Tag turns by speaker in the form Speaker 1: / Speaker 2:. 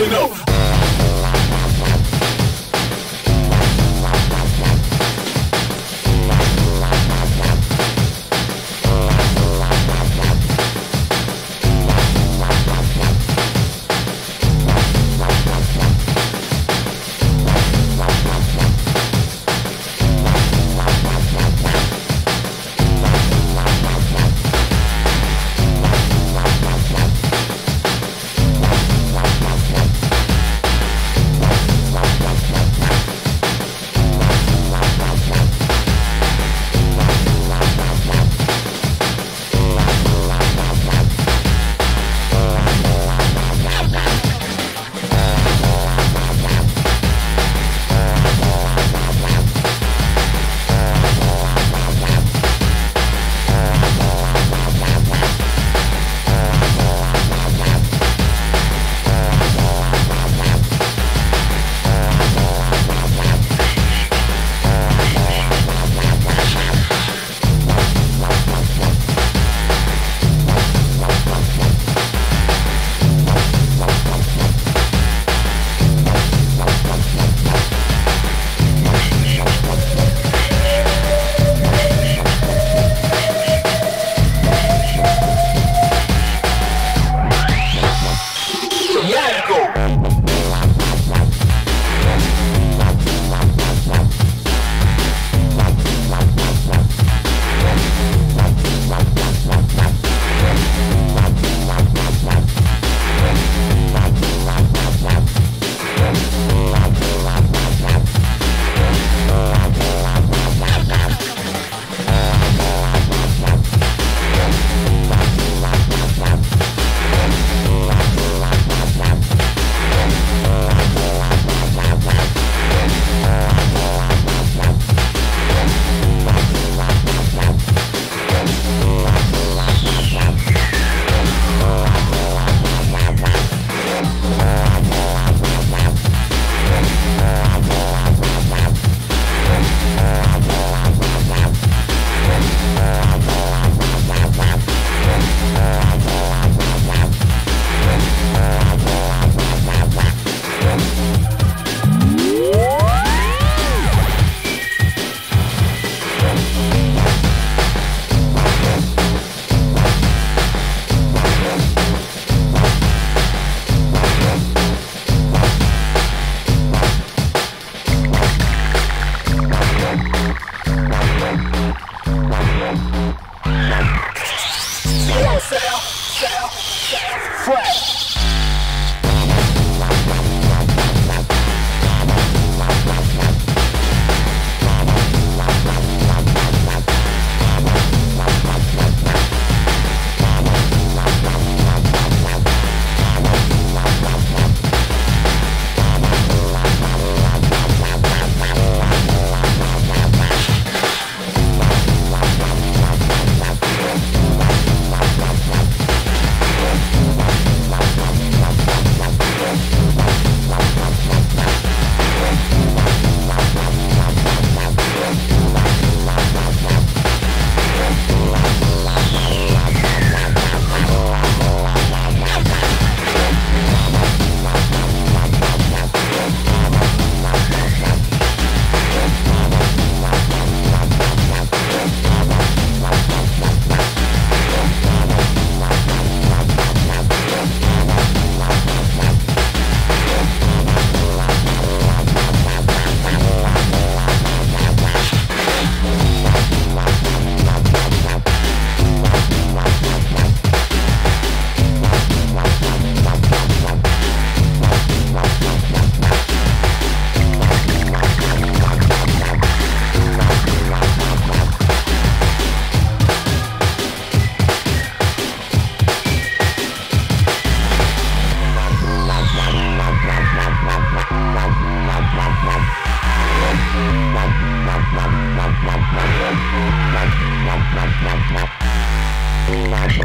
Speaker 1: International Yeah. Bye.